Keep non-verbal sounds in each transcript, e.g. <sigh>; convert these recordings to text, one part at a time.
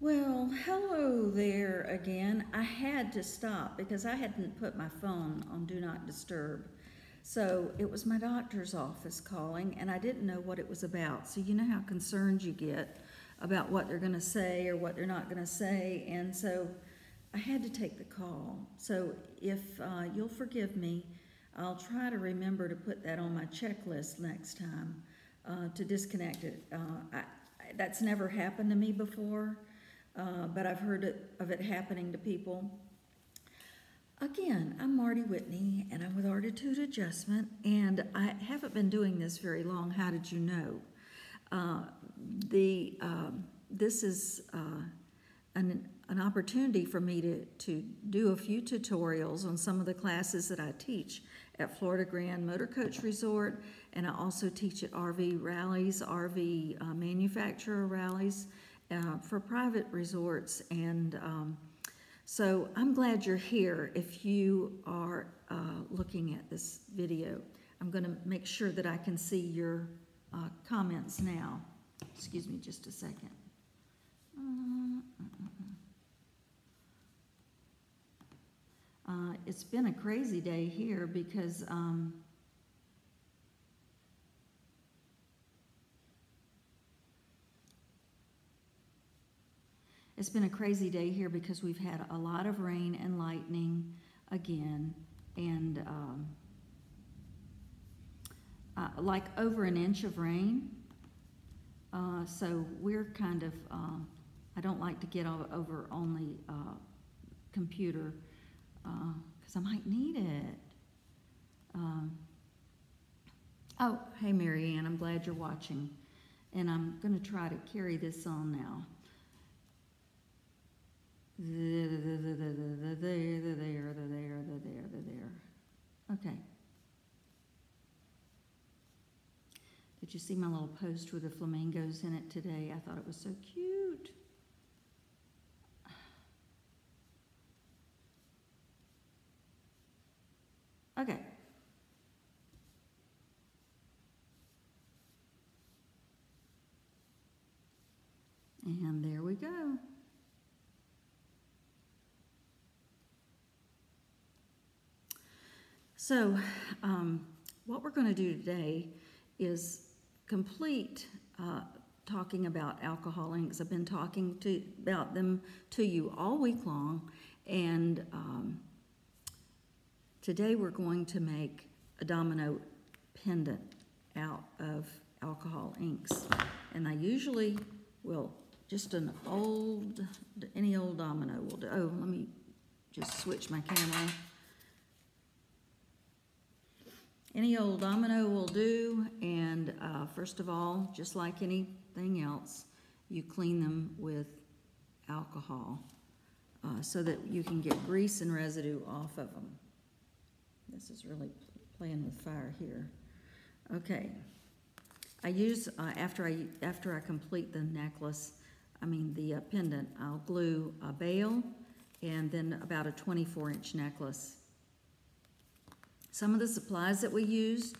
Well, hello there again. I had to stop because I hadn't put my phone on Do Not Disturb. So it was my doctor's office calling, and I didn't know what it was about. So you know how concerned you get about what they're going to say or what they're not going to say. And so I had to take the call. So if uh, you'll forgive me, I'll try to remember to put that on my checklist next time uh, to disconnect it. Uh, I, that's never happened to me before, uh, but I've heard it, of it happening to people. Again, I'm Marty Whitney, and I'm with Artitude Adjustment, and I haven't been doing this very long. How did you know? Uh, the um, this is uh, an an opportunity for me to to do a few tutorials on some of the classes that I teach at Florida Grand Motor Coach Resort, and I also teach at RV rallies, RV uh, manufacturer rallies uh, for private resorts and. Um, so I'm glad you're here if you are uh, looking at this video. I'm going to make sure that I can see your uh, comments now. Excuse me just a second. Uh, it's been a crazy day here because um, It's been a crazy day here because we've had a lot of rain and lightning again, and um, uh, like over an inch of rain. Uh, so we're kind of, uh, I don't like to get over on the uh, computer because uh, I might need it. Um, oh, hey, Marianne, I'm glad you're watching. And I'm going to try to carry this on now. There, there, there, there, there, there, there. Okay. Did you see my little post with the flamingos in it today? I thought it was so cute. <sighs> Okay. And there we go. So, um, what we're going to do today is complete uh, talking about alcohol inks. I've been talking to, about them to you all week long, and um, today we're going to make a domino pendant out of alcohol inks. And I usually will, just an old, any old domino will do. Oh, let me just switch my camera. Any old domino will do, and uh, first of all, just like anything else, you clean them with alcohol uh, so that you can get grease and residue off of them. This is really playing with fire here. Okay, I use, uh, after, I, after I complete the necklace, I mean the uh, pendant, I'll glue a bail and then about a 24 inch necklace some of the supplies that we use,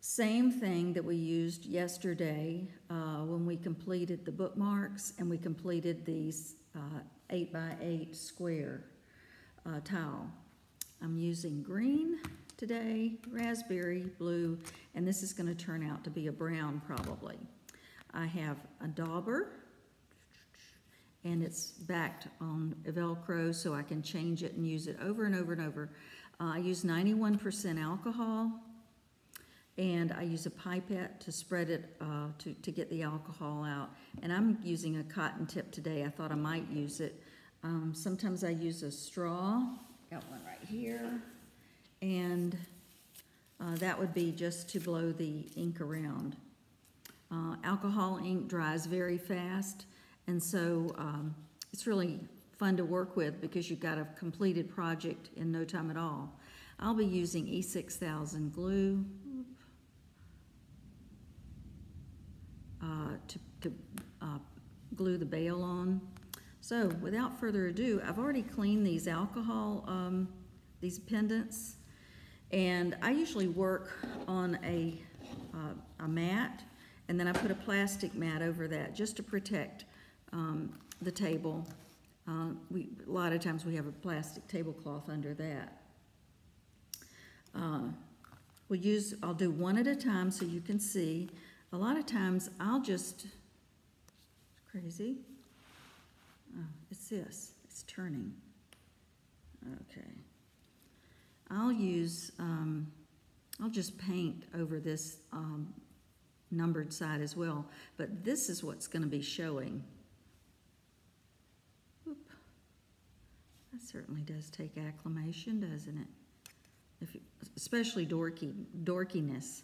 same thing that we used yesterday uh, when we completed the bookmarks and we completed these uh, 8 by 8 square uh, tile. I'm using green today, raspberry, blue, and this is going to turn out to be a brown probably. I have a dauber, and it's backed on Velcro so I can change it and use it over and over and over uh, I use 91% alcohol, and I use a pipette to spread it, uh, to, to get the alcohol out. And I'm using a cotton tip today. I thought I might use it. Um, sometimes I use a straw. Got one right here. And uh, that would be just to blow the ink around. Uh, alcohol ink dries very fast, and so um, it's really fun to work with because you've got a completed project in no time at all. I'll be using E6000 glue uh, to, to uh, glue the bail on. So without further ado, I've already cleaned these alcohol, um, these pendants, and I usually work on a, uh, a mat, and then I put a plastic mat over that just to protect um, the table. Uh, we, a lot of times we have a plastic tablecloth under that. Uh, We'll use, I'll do one at a time so you can see. A lot of times I'll just, crazy. Oh, it's this, it's turning. Okay. I'll use, um, I'll just paint over this, um, numbered side as well, but this is what's gonna be showing. Oop. That certainly does take acclimation, doesn't it? If, you- especially dorky, dorkiness.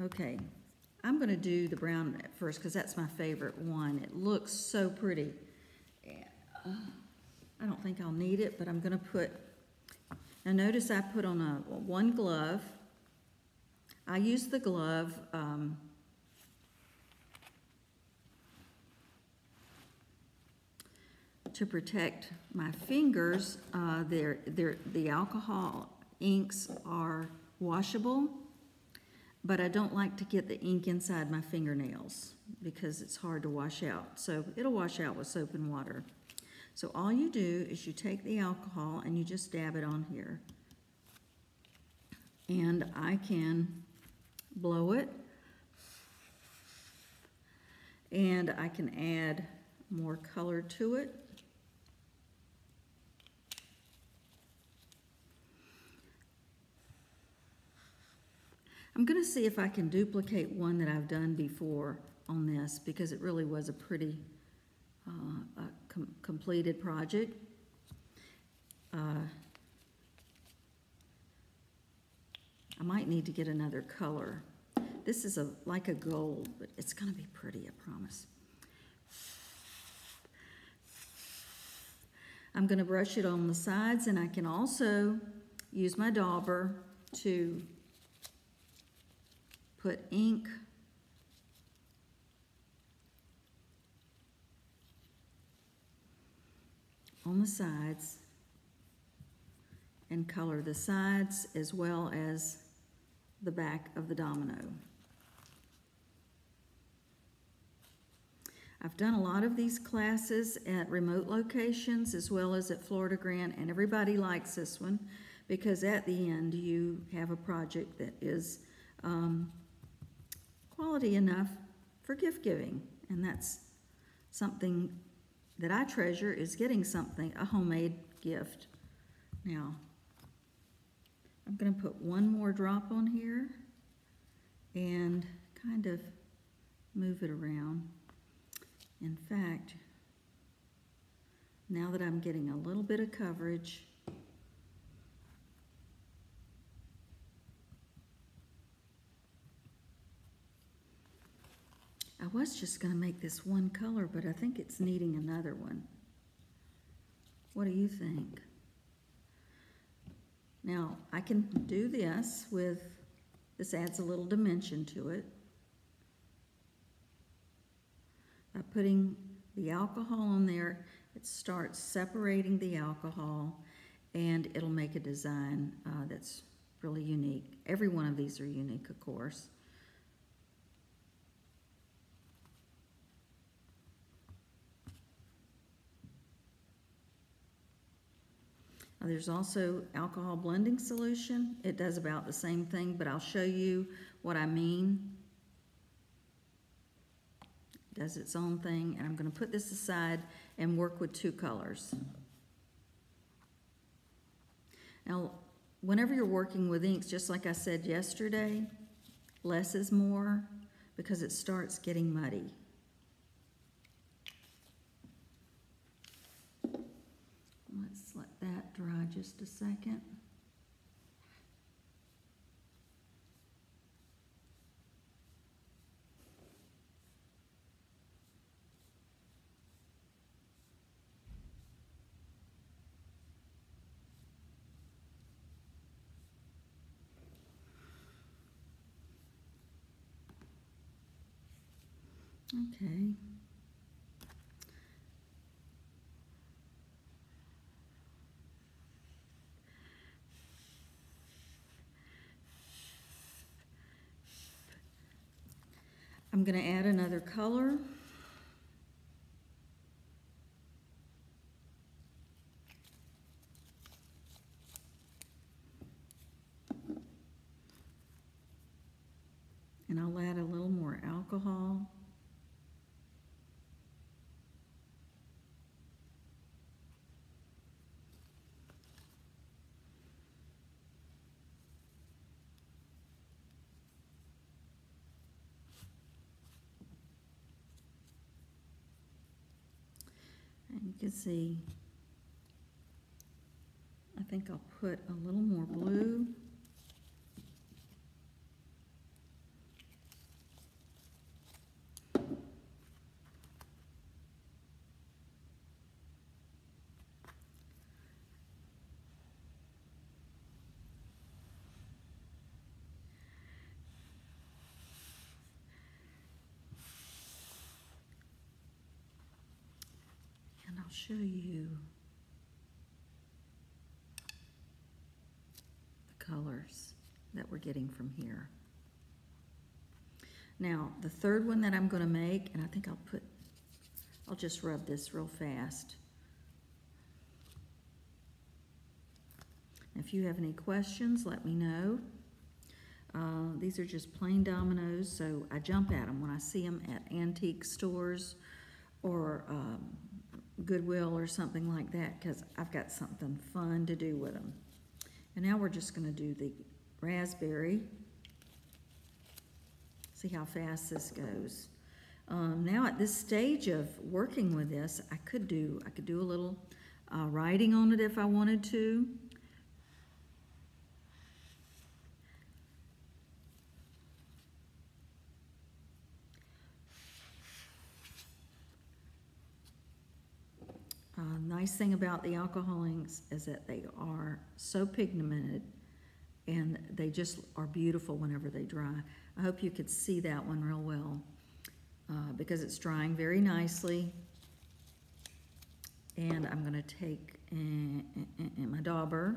Okay, I'm gonna do the brown at first, cause that's my favorite one. It looks so pretty. Uh, I don't think I'll need it, but I'm gonna put, now notice I put on a, one glove. I use the glove, um, to protect my fingers. Uh, they're, they're, the alcohol inks are washable, but I don't like to get the ink inside my fingernails because it's hard to wash out. So it'll wash out with soap and water. So all you do is you take the alcohol and you just dab it on here. And I can blow it. And I can add more color to it. I'm gonna see if I can duplicate one that I've done before on this, because it really was a pretty, uh, a com- completed project. Uh, I might need to get another color. This is a, like a gold, but it's gonna be pretty, I promise. I'm gonna brush it on the sides, and I can also use my dauber to put ink on the sides and color the sides as well as the back of the domino. I've done a lot of these classes at remote locations as well as at Florida Grand, and everybody likes this one because at the end you have a project that is um, quality enough for gift giving, and that's something that I treasure is getting something, a homemade gift. Now, I'm gonna put one more drop on here and kind of move it around. In fact, now that I'm getting a little bit of coverage, I was just gonna make this one color, but I think it's needing another one. What do you think? Now, I can do this with, this adds a little dimension to it. By putting the alcohol on there, it starts separating the alcohol and it'll make a design uh, that's really unique. Every one of these are unique, of course. There's also alcohol blending solution. It does about the same thing, but I'll show you what I mean. It Does its own thing, and I'm gonna put this aside and work with two colors. Now, whenever you're working with inks, just like I said yesterday, less is more because it starts getting muddy. Let's let dry just a second. Okay. I'm gonna add another color. You can see, I think I'll put a little more blue. And I'll show you the colors that we're getting from here. Now, the third one that I'm gonna make, and I think I'll put, I'll just rub this real fast. If you have any questions, let me know. Uh, these are just plain dominoes, so I jump at them when I see them at antique stores or um, Goodwill or something like that, because I've got something fun to do with them. And now we're just gonna do the raspberry. See how fast this goes. Um, now at this stage of working with this, I could do, I could do a little uh, writing on it if I wanted to. Uh, nice thing about the alcohol inks is that they are so pigmented and they just are beautiful whenever they dry. I hope you could see that one real well uh, because it's drying very nicely. And I'm gonna take uh, uh, uh, my dauber.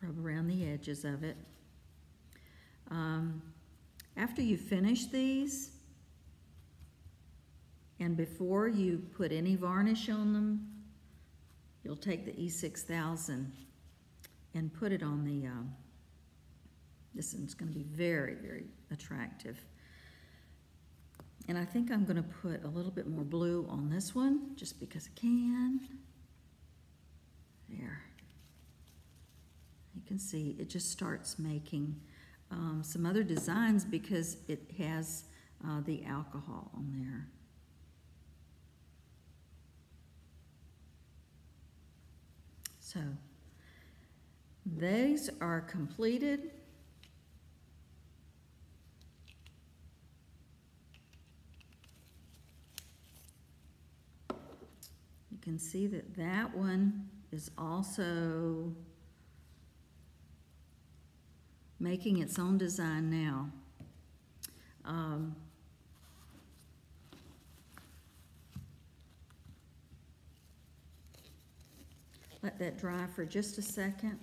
Rub around the edges of it. Um, after you finish these, and before you put any varnish on them, you'll take the E6000 and put it on the, um, this one's gonna be very, very attractive. And I think I'm gonna put a little bit more blue on this one, just because I can. There. You can see it just starts making um, some other designs because it has uh, the alcohol on there. So, these are completed. You can see that that one is also making its own design now. Um, Let that dry for just a second.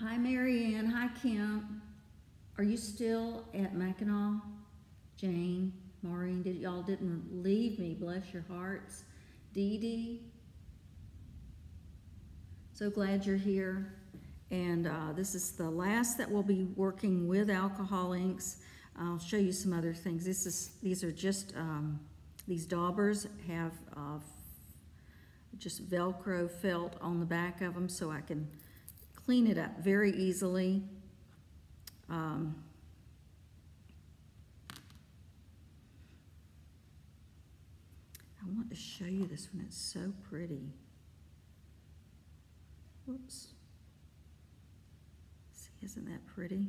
Hi, Marianne. Hi, Kim. Are you still at Mackinac? Jane, Maureen, did, y'all didn't leave me, bless your hearts. Dee Dee, so glad you're here. And uh, this is the last that we'll be working with alcohol inks. I'll show you some other things. This is, these are just, um, these daubers have uh, just Velcro felt on the back of them so I can clean it up very easily. Um, To show you this one. It's so pretty. Whoops. See, isn't that pretty?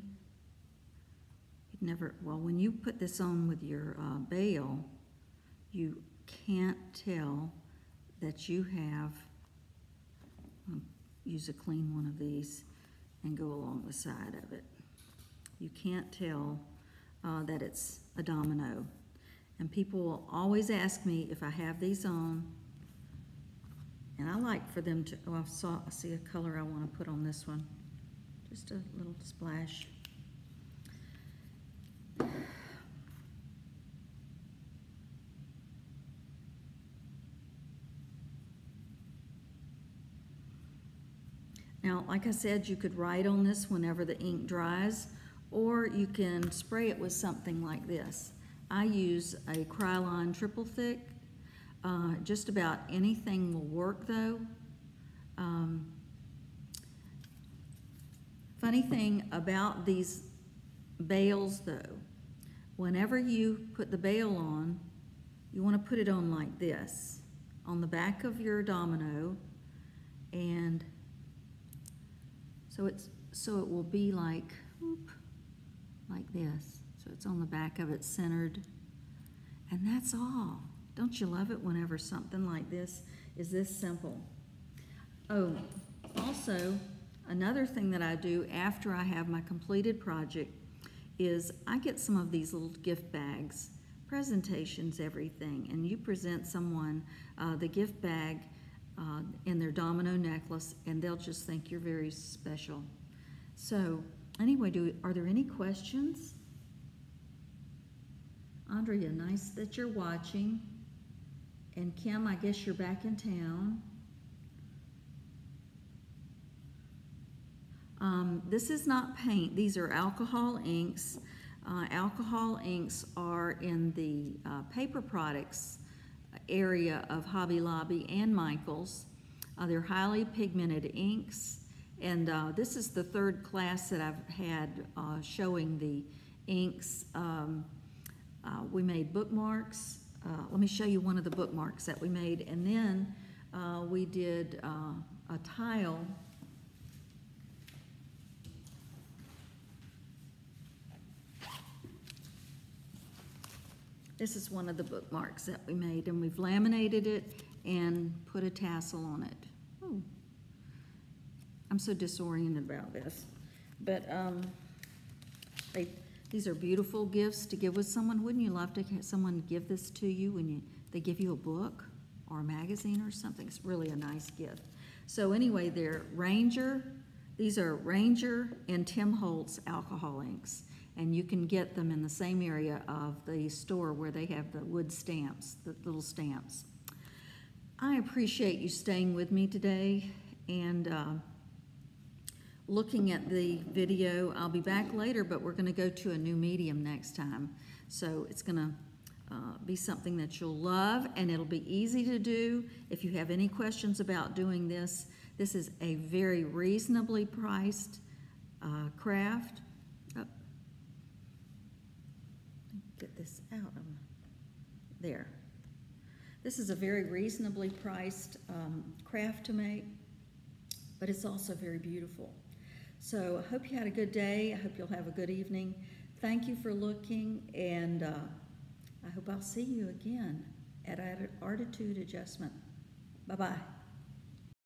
You'd never, well, when you put this on with your uh, bail, you can't tell that you have, um, use a clean one of these and go along the side of it. You can't tell uh, that it's a domino. And people will always ask me if I have these on. And I like for them to, oh, I saw, I see a color I want to put on this one. Just a little splash. Now, like I said, you could write on this whenever the ink dries, or you can spray it with something like this. I use a Krylon triple thick. Uh, just about anything will work though. Um, funny thing about these bails though, whenever you put the bail on, you want to put it on like this, on the back of your domino, and so it's so it will be like whoop, like this. It's on the back of it centered, and that's all. Don't you love it whenever something like this is this simple? Oh, also, another thing that I do after I have my completed project is I get some of these little gift bags, presentations, everything, and you present someone uh, the gift bag uh, in their domino necklace, and they'll just think you're very special. So, anyway, do are there any questions? Andrea, nice that you're watching. And Kim, I guess you're back in town. Um, this is not paint, these are alcohol inks. Uh, alcohol inks are in the uh, paper products area of Hobby Lobby and Michaels. Uh, they're highly pigmented inks, and uh, this is the third class that I've had uh, showing the inks. Um, uh, we made bookmarks. Uh, let me show you one of the bookmarks that we made, and then uh, we did uh, a tile. This is one of the bookmarks that we made, and we've laminated it and put a tassel on it. Oh, I'm so disoriented about this. But um, they, these are beautiful gifts to give with someone. Wouldn't you love to have someone give this to you when you, they give you a book or a magazine or something? It's really a nice gift. So anyway, they're Ranger. These are Ranger and Tim Holtz alcohol inks. And you can get them in the same area of the store where they have the wood stamps, the little stamps. I appreciate you staying with me today and uh, looking at the video. I'll be back later, but we're going to go to a new medium next time. So it's going to uh, be something that you'll love and it'll be easy to do. If you have any questions about doing this, this is a very reasonably priced uh, craft. Oh. Get this out of there. This is a very reasonably priced um, craft to make, but it's also very beautiful. So I hope you had a good day. I hope you'll have a good evening. Thank you for looking, and uh, I hope I'll see you again at Artitude Adjustment. Bye-bye.